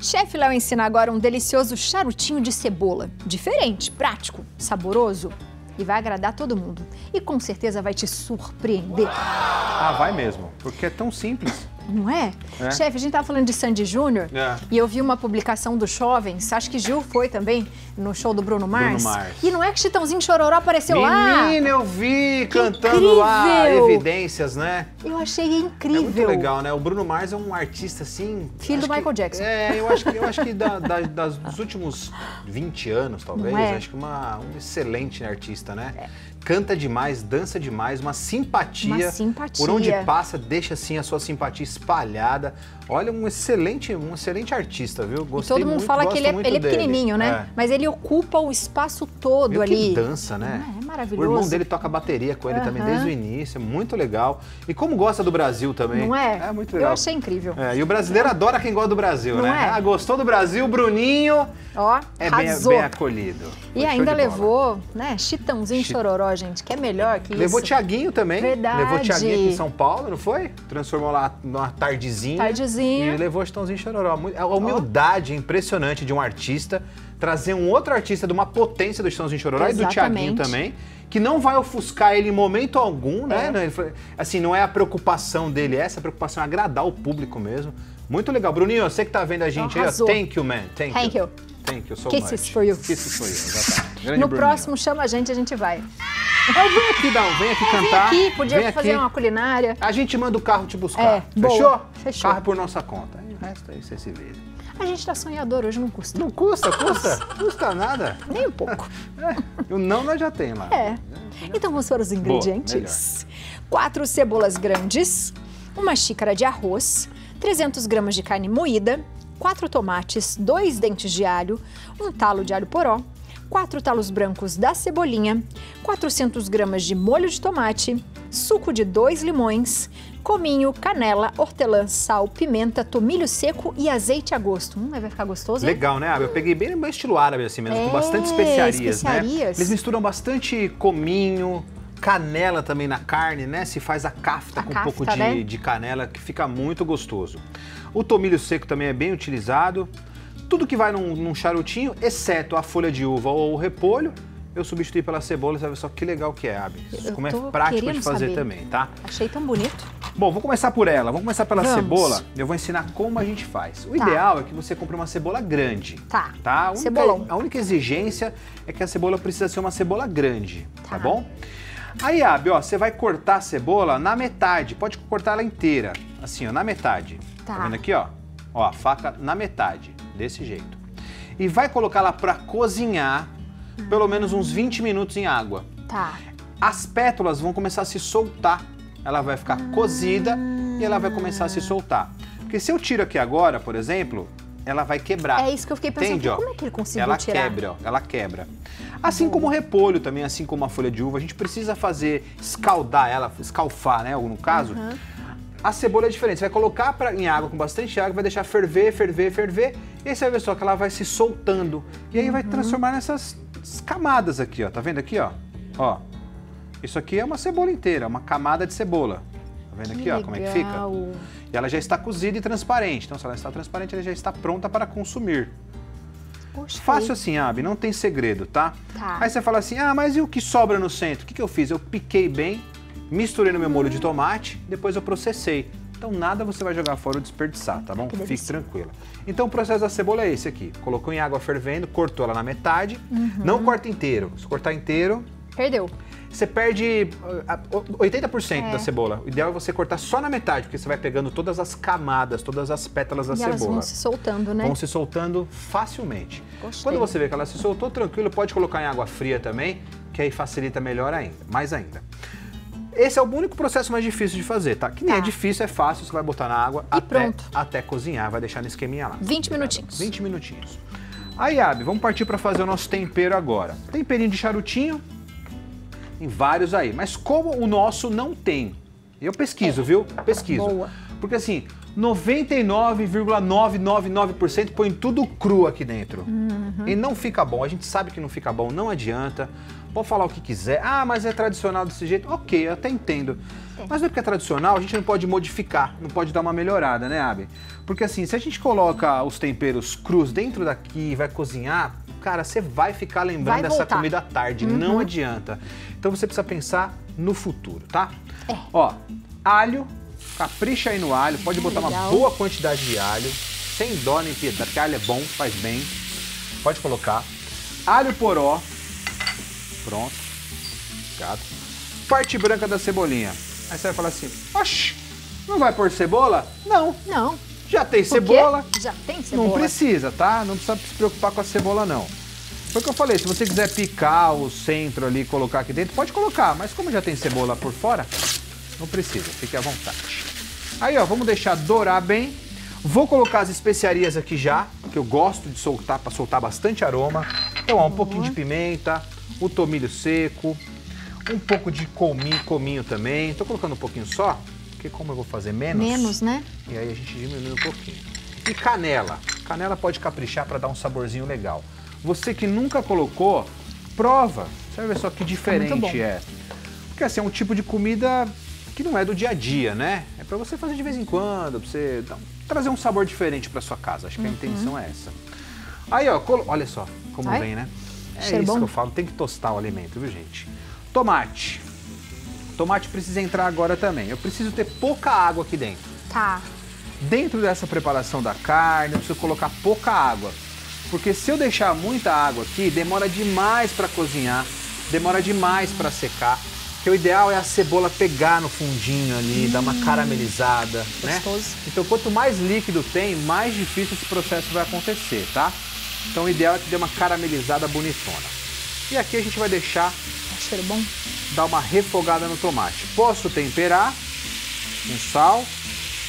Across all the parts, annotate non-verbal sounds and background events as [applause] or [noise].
Chefe Léo ensina agora um delicioso charutinho de cebola. Diferente, prático, saboroso e vai agradar todo mundo. E com certeza vai te surpreender. Ah, vai mesmo, porque é tão simples. Não é? é? Chefe, a gente estava falando de Sandy Júnior é. e eu vi uma publicação dos jovens, acho que Gil foi também no show do Bruno Mars. Bruno Mars. E não é que Chitãozinho Chororó apareceu Menina, lá? Menina, eu vi que cantando incrível. lá, evidências, né? Eu achei incrível. É muito legal, né? O Bruno Mars é um artista assim. Filho do Michael que, Jackson. É, eu acho que, eu acho que da, [laughs] da, das, dos últimos 20 anos, talvez, é? acho que uma, um excelente artista, né? É canta demais, dança demais, uma simpatia. Uma simpatia. Por onde passa, deixa assim a sua simpatia espalhada. Olha, um excelente, um excelente artista, viu? Gostei e todo mundo muito, fala que ele é, ele é pequenininho, né? É. Mas ele ocupa o espaço todo ali. Que dança, né? É, é maravilhoso. O irmão dele toca bateria com ele uhum. também desde o início, é muito legal. E como gosta do Brasil também. Não é? É muito legal. Eu achei incrível. É, e o brasileiro adora quem gosta do Brasil, Não né? É? Ah, gostou do Brasil, Bruninho. Ó, é bem, bem, acolhido. Foi e ainda levou, né, Chitãozinho Chit... Chororó, gente, que é melhor que levou isso. Tiaguinho também. Verdade. Levou Tiaguinho aqui em São Paulo, não foi? Transformou lá numa tardezinha. Tardezinha. E levou Chitãozinho Chororó. A humildade oh. impressionante de um artista trazer um outro artista de uma potência do Chitãozinho Chororó Exatamente. e do Tiaguinho também, que não vai ofuscar ele em momento algum, né? É. Assim, não é a preocupação dele, essa é a preocupação é agradar o público mesmo. Muito legal. Bruninho, você que tá vendo a gente Arrasou. aí, ó, thank you, man. Thank, thank you. you. Thank you so Kisses much. for you. Kisses for you, exatamente. Grande no Bruninho. próximo, chama a gente, a gente vai. Eu vem aqui, Dal, vem aqui cantar. Vem aqui, podia vem fazer aqui. uma culinária. A gente manda o carro te buscar. É, Fechou? Boa. Fechou. Carro por nossa conta. O resto aí você se vira. A gente tá sonhador, hoje não custa. Não custa, custa? Custa nada. Nem um pouco. [laughs] É, o não nós já tem lá. É. Então vamos para os ingredientes. Boa, Quatro cebolas grandes, uma xícara de arroz, 300 gramas de carne moída, quatro tomates, dois dentes de alho, um talo de alho poró, quatro talos brancos da cebolinha, 400 gramas de molho de tomate, suco de dois limões, cominho, canela, hortelã, sal, pimenta, tomilho seco e azeite a gosto. Hum, vai ficar gostoso, hein? Legal, né? Eu peguei bem no estilo árabe, assim mesmo, é, com bastante especiarias, especiarias, né? Eles misturam bastante cominho, canela também na carne, né? Se faz a kafta A com kafta, um pouco de, né? de canela, que fica muito gostoso. O tomilho seco também é bem utilizado. Tudo que vai num, num charutinho, exceto a folha de uva ou o repolho, eu substituí pela cebola, você vai ver só que legal que é. Eu Como é prático de fazer saber. também, tá? Achei tão bonito. Bom, vou começar por ela. Vamos começar pela Vamos. cebola. Eu vou ensinar como a gente faz. O Tá. ideal é que você compre uma cebola grande. Tá. Tá? A única, Cebolão. A única exigência é que a cebola precisa ser uma cebola grande, tá, Tá. bom? Aí, Abi, ó, você vai cortar a cebola na metade. Pode cortar ela inteira, assim, ó, na metade. Tá. vendo aqui, ó? Ó, a faca na metade, desse jeito. E vai colocar ela pra cozinhar pelo menos uns 20 minutos em água. Tá. As pétalas vão começar a se soltar. Ela vai ficar cozida e ela vai começar a se soltar. Porque se eu tiro aqui agora, por exemplo, ela vai quebrar. É isso que eu fiquei pensando. Entende, ó? Como é que ele conseguiu ela tirar? quebra, ó, ela quebra. Assim como o repolho também, assim como a folha de uva, a gente precisa fazer, escaldar ela, escalfar, né, no caso. A cebola é diferente, você vai colocar pra, em água com bastante água, vai deixar ferver, ferver, ferver, e aí você vai ver só que ela vai se soltando. E aí vai transformar nessas camadas aqui, ó, tá vendo aqui, ó? Ó, isso aqui é uma cebola inteira, uma camada de cebola. Vendo aqui, ó, como é que fica? E ela já está cozida e transparente. Então, se ela está transparente, ela já está pronta para consumir. Poxa, Fácil assim, Abi, não tem segredo, tá? Tá. Aí você fala assim, ah, mas e o que sobra no centro? O que, que eu fiz? Eu piquei bem, misturei no meu molho de tomate, depois eu processei. Então nada você vai jogar fora ou desperdiçar, tá bom? Que Fique tranquila. Então o processo da cebola é esse aqui. Colocou em água fervendo, cortou ela na metade. Uhum. Não corta inteiro. Se cortar inteiro, Perdeu. você perde ah, 80% É. da cebola. O ideal é você cortar só na metade, porque você vai pegando todas as camadas, todas as pétalas da e elas cebola vão se soltando, né? vão se soltando facilmente. Gostei. Quando você vê que ela se soltou, tranquilo, pode colocar em água fria também, que aí facilita melhor ainda, mais ainda. Esse é o único processo mais difícil de fazer, tá? Que nem Tá. é difícil, é fácil, você vai botar na água E até, pronto. até cozinhar, vai deixar no esqueminha lá. 20 minutinhos. 20 minutinhos. Aí, Abi, vamos partir para fazer o nosso tempero agora. Temperinho de charutinho, tem vários aí, mas como o nosso não tem, eu pesquiso, viu? Pesquiso. É. Boa. Porque assim, 99,999% põe tudo cru aqui dentro. Uhum. E não fica bom. A gente sabe que não fica bom, não adianta. pode falar o que quiser. Ah, mas é tradicional desse jeito. Ok, eu até entendo. É. Mas não é porque é tradicional, a gente não pode modificar, não pode dar uma melhorada, né, Abi? Porque assim, se a gente coloca os temperos crus dentro daqui e vai cozinhar, cara, você vai ficar lembrando vai dessa comida à tarde, uhum. não adianta. Então você precisa pensar no futuro, tá? É. Ó, alho, capricha aí no alho, pode botar Legal. uma boa quantidade de alho, sem dó nem piedade, porque alho é bom, faz bem. Pode colocar. Alho poró, pronto. Obrigado. Parte branca da cebolinha. Aí você vai falar assim, oxi, não vai pôr cebola? Não. Não. Já tem cebola. Já tem cebola. Não precisa, tá? Não precisa se preocupar com a cebola, não. Foi o que eu falei, se você quiser picar o centro ali, colocar aqui dentro, pode colocar. Mas como já tem cebola por fora, não precisa, fique à vontade. Aí, ó, vamos deixar dourar bem. Vou colocar as especiarias aqui já, que eu gosto de soltar, para soltar bastante aroma. Então, ó, um pouquinho de pimenta, o tomilho seco, um pouco de cominho, cominho também. Tô colocando um pouquinho só, porque como eu vou fazer menos... Menos, né? E aí a gente diminui um pouquinho. E canela. Canela pode caprichar para dar um saborzinho legal. Você que nunca colocou, prova. Você vai ver só que diferente é. Porque assim, é um tipo de comida que não é do dia a dia, né? É para você fazer de vez em quando, para você dar, trazer um sabor diferente para sua casa. Acho que uhum. a intenção é essa. Aí, ó, colo... olha só como Ai. vem, né? É Cheiro isso bom. que eu falo, tem que tostar o alimento, viu, gente? Tomate. Tomate precisa entrar agora também. Eu preciso ter pouca água aqui dentro. Tá. Dentro dessa preparação da carne, eu preciso colocar pouca água. Porque se eu deixar muita água aqui, demora demais para cozinhar, demora demais para secar. Que o ideal é a cebola pegar no fundinho ali, hum, dar uma hum. caramelizada, né? gostoso. né? Então quanto mais líquido tem, mais difícil esse processo vai acontecer, tá? Então o ideal é que dê uma caramelizada bonitona. E aqui a gente vai deixar cheiro bom. Dar uma refogada no tomate. Posso temperar com sal.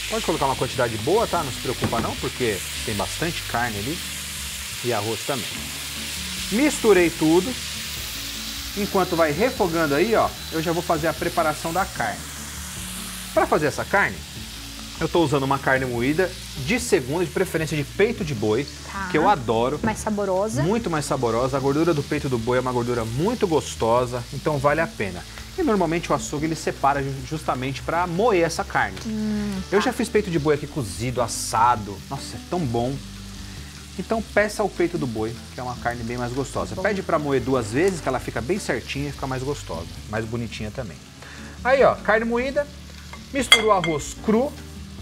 Pode colocar uma quantidade boa, tá? Não se preocupa não, porque tem bastante carne ali. E arroz também. Misturei tudo. Enquanto vai refogando aí, ó, eu já vou fazer a preparação da carne. Para fazer essa carne, eu estou usando uma carne moída de segunda, de preferência de peito de boi, tá. que eu adoro. Mais saborosa. Muito mais saborosa. A gordura do peito do boi é uma gordura muito gostosa, então vale a pena. E normalmente o açougue ele separa justamente para moer essa carne. Hum, tá. Eu já fiz peito de boi aqui cozido, assado. Nossa, é tão bom. Então peça o peito do boi, que é uma carne bem mais gostosa. Bom. Pede para moer duas vezes, que ela fica bem certinha e fica mais gostosa, mais bonitinha também. Aí, ó, carne moída, mistura o arroz cru,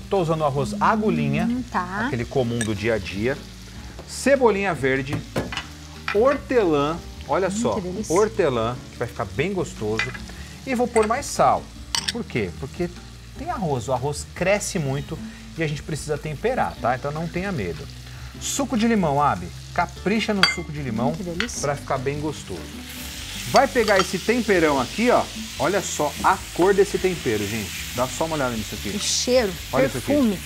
Estou usando arroz agulhinha, hum, tá. aquele comum do dia a dia. Cebolinha verde, hortelã, olha hum, só, hortelã, que vai ficar bem gostoso. E vou pôr mais sal. Por quê? Porque tem arroz, o arroz cresce muito e a gente precisa temperar, tá? Então não tenha medo. Suco de limão, Abi. Capricha no suco de limão hum, para ficar bem gostoso. Vai pegar esse temperão aqui, ó. Olha só a cor desse tempero, gente. Dá só uma olhada nisso aqui. O cheiro, Olha perfume.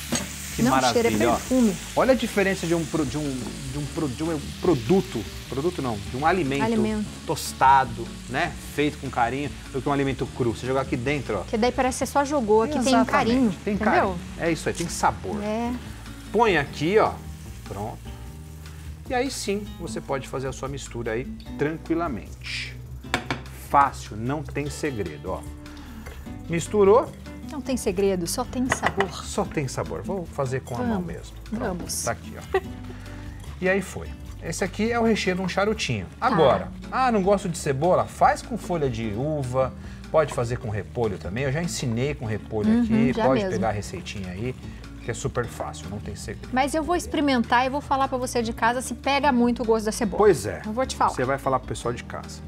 Que Não, maravilha, cheiro é perfume. Ó. Olha a diferença de um, de, um, de, um, de um produto, produto não, de um alimento, alimento, tostado, né? Feito com carinho, do que um alimento cru. Você jogar aqui dentro, ó. Que daí parece que você só jogou, aqui Exatamente. tem carinho, Tem entendeu? carinho. É isso aí, tem sabor. É. Põe aqui, ó. Pronto. E aí sim, você pode fazer a sua mistura aí tranquilamente fácil, não tem segredo, ó. Misturou. Não tem segredo, só tem sabor. Só tem sabor. Vou fazer com vamos, a mão mesmo. Pronto, vamos. Tá aqui, ó. e aí foi. Esse aqui é o recheio de um charutinho. Tá. Agora, ah, não gosto de cebola? Faz com folha de uva, pode fazer com repolho também. Eu já ensinei com repolho uhum, aqui, pode mesmo. pegar a receitinha aí que é super fácil, não tem segredo. Mas eu vou experimentar e vou falar para você de casa se pega muito o gosto da cebola. Pois é. Eu vou te falar. Você vai falar pro pessoal de casa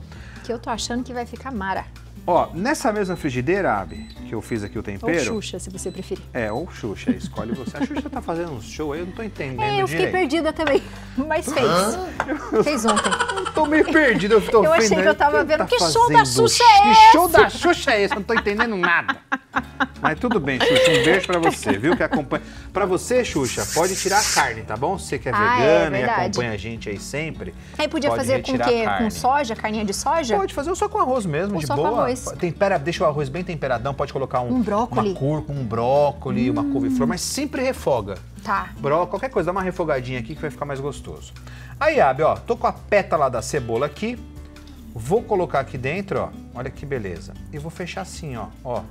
que eu tô achando que vai ficar mara. Ó, nessa mesma frigideira, Abi, que eu fiz aqui o tempero... Ou Xuxa, se você preferir. É, ou Xuxa, escolhe você. A Xuxa tá fazendo um show aí, eu não tô entendendo É, eu fiquei direito. perdida também, [laughs] mas fez. Ah, fez ontem. Eu tô meio perdido, eu tô Eu achei que eu tava vendo, tá que show da Xuxa é esse? Que show da Xuxa é esse? Eu não tô entendendo nada. [laughs] Mas tudo bem, Xuxa, um beijo pra você, viu, que acompanha. Pra você, Xuxa, pode tirar a carne, tá bom? Você que é ah, vegana é, e acompanha a gente aí sempre. Aí podia fazer com o quê? Com soja, carninha de soja? Pode fazer só com arroz mesmo, ou de só boa. Com arroz. Tempera, deixa o arroz bem temperadão, pode colocar um, um brócolis. uma cúrcuma, um brócolis, hum. uma couve-flor, mas sempre refoga. Tá. Brócolis, qualquer coisa, dá uma refogadinha aqui que vai ficar mais gostoso. Aí, Abi, ó, tô com a pétala da cebola aqui, Vou colocar aqui dentro, ó. Olha que beleza. E vou fechar assim, ó. ó.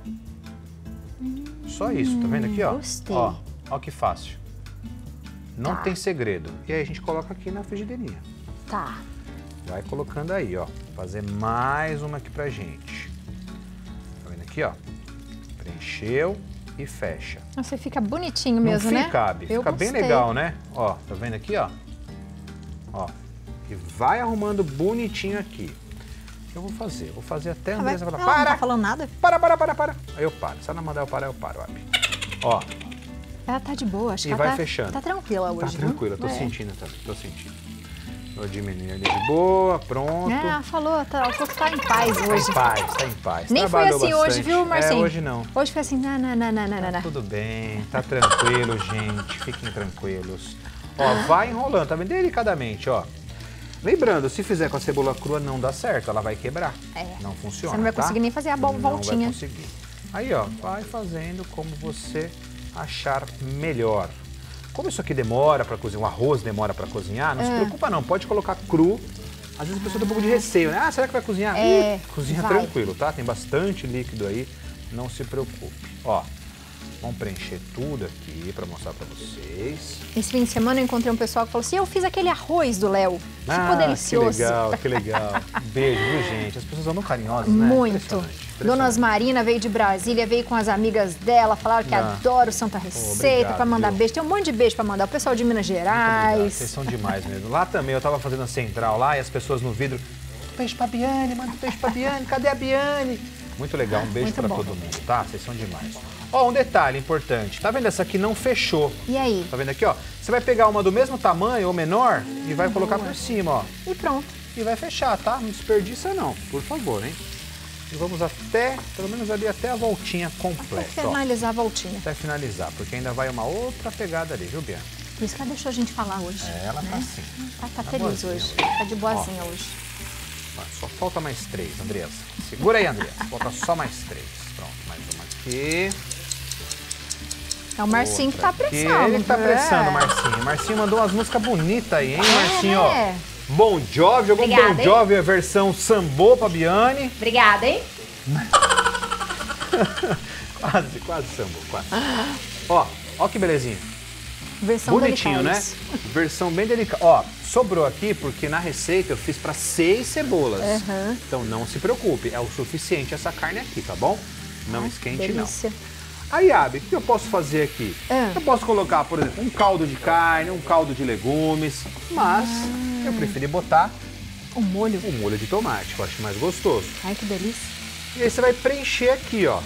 Só isso, tá vendo aqui, ó? Gostei. Ó, ó que fácil. Não Tá. tem segredo. E aí a gente coloca aqui na frigideirinha. Tá. Vai colocando aí, ó. Fazer mais uma aqui pra gente. Tá vendo aqui, ó? Preencheu e fecha. Nossa, fica bonitinho mesmo, Não né? Eu Fica bem gostei. legal, né? Ó, tá vendo aqui, ó? Ó. E vai arrumando bonitinho aqui. O eu vou fazer? Vou fazer até a Ah, vai- Andressa falar, Ela não para, tá falando nada? para, para, para, para. Aí eu paro. Se ela mandar eu parar, eu paro, Abi. Ó, Ela tá de boa, acho E que vai ela tá, fechando. tá tranquila tá hoje. viu? tranquilo, eu tô É. sentindo também, tô sentindo. Vou diminuir ali de boa, pronto. É, falou, tá, falou que tá em paz Tá hoje. em paz, tá em paz. Nem foi Trabalhou assim hoje, bastante. viu, Marcinho? É, hoje não. Hoje foi assim, não, não, não, não, não, não. Tudo bem, tá tranquilo, gente. Fiquem tranquilos. Ó, vai enrolando, tá vendo? Delicadamente, ó. Lembrando, se fizer com a cebola crua não dá certo, ela vai quebrar. É. Não funciona. Você não vai tá? conseguir nem fazer a bol- Não vai voltinha. conseguir. Aí, ó, vai fazendo como você achar melhor. Como isso aqui demora para cozinhar, o arroz demora para cozinhar, não se É. preocupa não, pode colocar cru. Às vezes a pessoa tem um pouco de receio, né? Ah, será que vai cozinhar? É, Ih, cozinha vai. tranquilo, tá? Tem bastante líquido aí, não se preocupe. Ó, vamos preencher tudo aqui para mostrar para vocês. Esse fim de semana eu encontrei um pessoal que falou assim, eu fiz aquele arroz do Léo. Ficou ah, delicioso. Que legal, que legal. Beijo, viu, gente? As pessoas andam carinhosas, né? Muito. Impressionante, Dona. Osmarina veio de Brasília, veio com as amigas dela, falaram que Ah. adora o Santa Receita, pra mandar viu? beijo. Tem um monte de beijo pra mandar. O pessoal de Minas Gerais. Vocês são demais mesmo. Lá também, eu tava fazendo a central lá e as pessoas no vidro. Beijo pra Biane, manda um beijo pra Biane, cadê a Biane? Muito legal, um beijo bom. todo mundo, tá? Vocês são demais. Ó, um detalhe importante. Tá vendo essa aqui não fechou? E aí? Tá vendo aqui, ó? Você vai pegar uma do mesmo tamanho ou menor e vai colocar por cima, ó. E pronto. E vai fechar, tá? Não desperdiça não, por favor, hein? E vamos até, pelo menos ali até a voltinha completa, ó. finalizar a voltinha. Até finalizar, porque ainda vai uma outra pegada ali, viu, Biane? Por isso que ela deixou a gente falar hoje. É, ela tá assim. Tá, tá Tá feliz boazinha hoje. hoje. Tá de boazinha hoje. Só falta mais três, Andressa. Segura aí, Andressa. Falta só mais três. Pronto, mais uma aqui. É o Marcinho que tá outra apressando. Ele que tá apressando, É. Marcinho. Marcinho mandou umas músicas bonitas aí, hein, É, Marcinho? né? Ó. Bom Jovi, jogou Obrigada, Bom hein? Jovi, a versão sambô pra Biane. Obrigada, hein? [laughs] Quase, quase sambô, quase. Ó, ó que belezinha. Versão Bonitinho, né? Delicados. Versão bem delicada. Ó, sobrou aqui porque na receita eu fiz pra seis cebolas. Aham. Então não se preocupe, é o suficiente essa carne aqui, tá bom? Não Ai, esquente delícia. não. Aí, Abi, o que eu posso fazer aqui? Ah. Eu posso colocar, por exemplo, um caldo de carne, um caldo de legumes, mas eu preferi botar O molho. um molho de tomate, que eu acho mais gostoso. Ai, que delícia. E aí você vai preencher aqui, ó.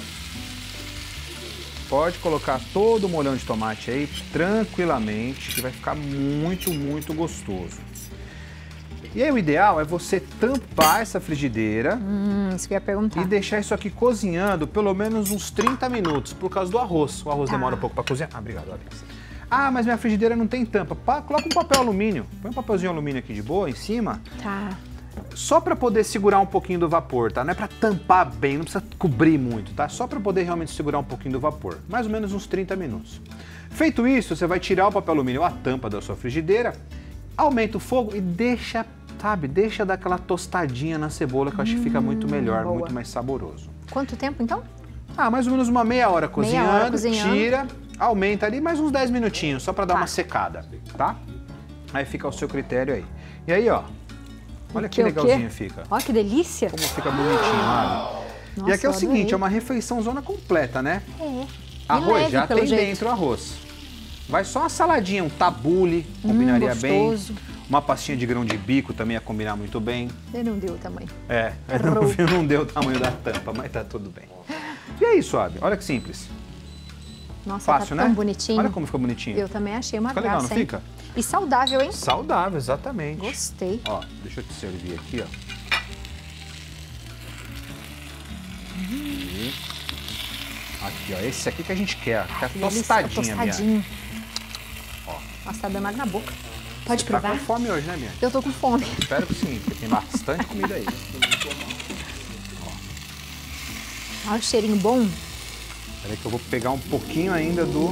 Pode colocar todo o molhão de tomate aí tranquilamente, que vai ficar muito, muito gostoso. E aí o ideal é você tampar essa frigideira Hum, isso que eu ia perguntar. e deixar isso aqui cozinhando pelo menos uns 30 minutos, por causa do arroz. O arroz Tá. demora um pouco para cozinhar. Ah, obrigado, Alex. Ah, mas minha frigideira não tem tampa. Pa- coloca um papel alumínio. Põe um papelzinho alumínio aqui de boa em cima, Tá. Só para poder segurar um pouquinho do vapor, tá? Não é para tampar bem, não precisa cobrir muito, tá? Só para poder realmente segurar um pouquinho do vapor. Mais ou menos uns 30 minutos. Feito isso, você vai tirar o papel alumínio, a tampa da sua frigideira, aumenta o fogo e deixa, sabe, deixa dar aquela tostadinha na cebola que eu acho que fica muito melhor, boa. muito mais saboroso. Quanto tempo, então? Ah, mais ou menos uma meia hora cozinhando, hora cozinhando. tira, aumenta ali mais uns 10 minutinhos, só para dar Tá. uma secada, tá? Aí fica ao seu critério aí. E aí, ó, olha que quê, o legalzinho fica. Ó, que delícia. Como fica bonitinho, olha. E Nossa, aqui é o seguinte, adorei. é uma refeição zona completa, né? É. E Arroz leve, já tem jeito. dentro o arroz. Vai só uma saladinha, um tabule, combinaria bem. Hum, gostoso. Uma pastinha de grão de bico também ia combinar muito bem. Ele não deu o tamanho. É, [laughs] não, não deu o tamanho da tampa, mas tá tudo bem. E é isso, Abi. Olha que simples. Nossa, Fácil, tá tão né? bonitinho. Olha como fica bonitinho. Eu também achei uma Fica legal, graça, não hein? fica? E saudável, hein? Saudável, exatamente. Gostei. Ó, deixa eu te servir aqui, ó. Aqui, ó. Esse aqui que a gente quer. Quer Que delícia, tostadinha, tostadinho. Nossa, tá dando água na boca. Pode Tá provar? com fome hoje, né, Bia? Eu tô com fome. Espero que sim, porque tem bastante comida aí. Olha o cheirinho bom. Peraí que eu vou pegar um pouquinho ainda do,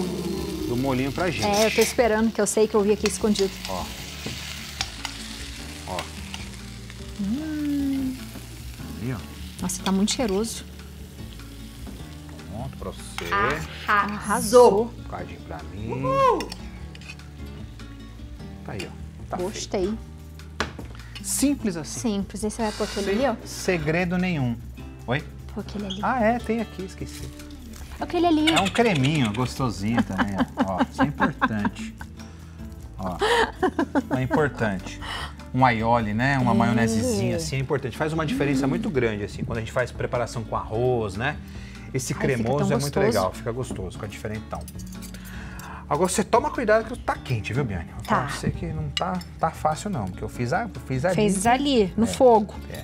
do molinho pra gente. É, eu tô esperando, que eu sei que eu vi aqui escondido. Ó. Ó. ali, ó. Nossa, tá muito cheiroso. Pronto pra você. Arrasou. Um bocadinho pra mim. Tá aí, ó. Tá Gostei. feito. Simples assim. Simples. Aí você vai pôr aquele ali, ó. Segredo nenhum. Oi? Pôr aquele ali. Ah, é, tem aqui, esqueci. Aquele ali. É um creminho gostosinho também, ó. Isso é importante. Ó. É importante. Um aioli, né? Uma maionesezinha assim é importante. Faz uma diferença muito grande, assim, quando a gente faz preparação com arroz, né? Esse Ai, cremoso é muito legal, fica gostoso, fica diferentão. Agora você toma cuidado que tá quente, viu, Biane? Eu Tá. você que não tá, tá fácil, não. Porque eu fiz, a, eu fiz ali. Fez ali, no É. fogo. É.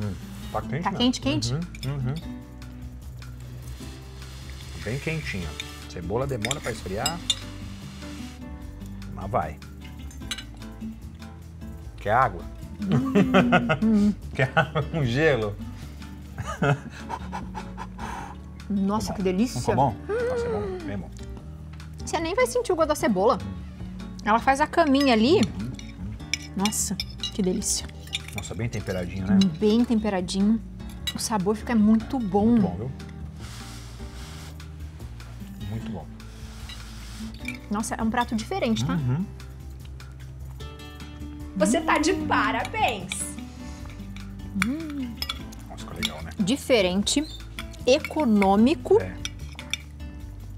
Hum, tá quente, Tá mesmo. quente, quente? Uhum, uhum. Bem quentinho. Cebola demora pra esfriar. Mas vai. Quer água? [laughs] Quer água com gelo? Nossa, que delícia. Ficou bom? Nossa, é bom. Você nem vai sentir o gosto da cebola. Ela faz a caminha ali. Nossa, que delícia. Nossa, bem temperadinho, né? Bem temperadinho. O sabor fica muito bom. Bom, viu? Muito bom. Nossa, é um prato diferente, tá? Uhum. Você tá de parabéns. Nossa, ficou legal, né? Diferente, econômico. É.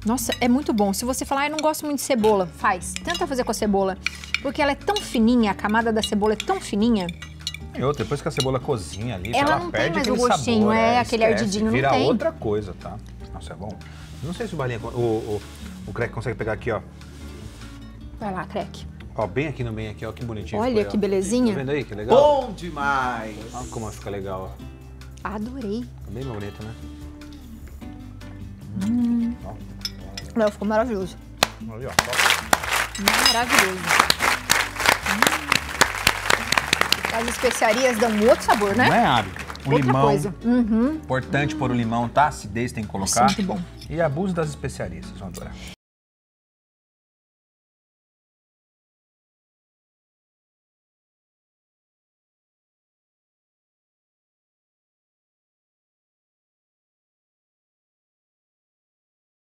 Nossa, é muito bom. Se você falar, ah, eu não gosto muito de cebola, faz. Tenta fazer com a cebola. Porque ela é tão fininha, a camada da cebola é tão fininha. E outra, depois que a cebola cozinha ali, Ela ela, não tem perde mais o aquele gostinho, sabor, é, aquele esquece, ardidinho, não vira tem. outra coisa, tá? Nossa, é bom. Não sei se o Balinha, o, o, o Crack consegue pegar aqui, ó. Vai lá, Crack. Ó, bem aqui no meio, aqui, ó, que bonitinho. Olha ficou que ó. belezinha. Tá vendo aí, que legal? Bom demais! Olha como fica legal, ó. Adorei. Fica bem bonito, né? Ó, Não, ficou maravilhoso. ó. Ó. Maravilhoso. As especiarias dão um outro sabor, né? Não é, Abi? O Outra limão, coisa. Uhum. importante pôr o limão, tá? Acidez tem que Nossa, colocar. muito bom. E abuse das especiarias, vocês vão adorar.